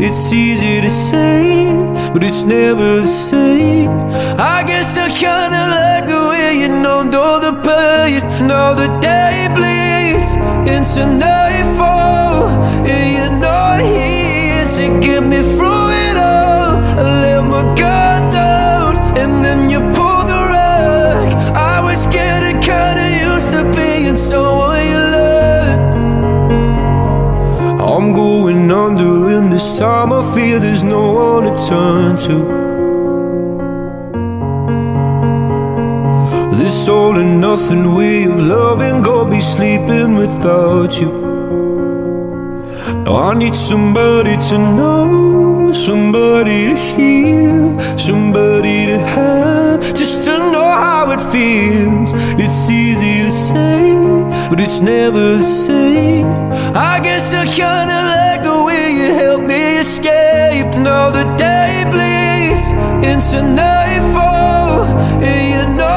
It's easy to say, but it's never the same. I guess I kinda like the way you know, all the pain. Now the day bleeds into nightfall, and you're not here to get me through it all. I let my I'm going under, and this time I feel there's no one to turn to. This all and nothing way of loving, go be sleeping without you. Now I need somebody to know, somebody to hear, somebody to have, just to know how it feels. It's easy to say, but it's never the same. I guess I kinda like the way you help me escape. Now the day bleeds into nightfall, and you're not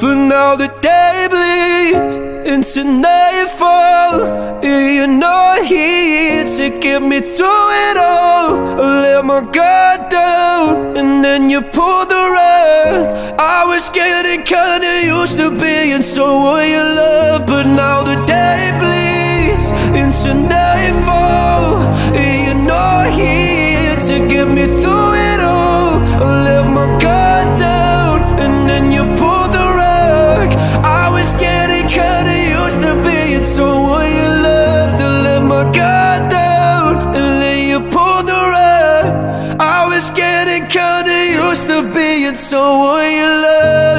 For now the day bleeds into nightfall. You're not here to get me through it all. I let my guard down, and then you pulled the rug. I was getting kinda used to being someone you love, but now the day bleeds into nightfall. I was getting kinda used being someone you loved.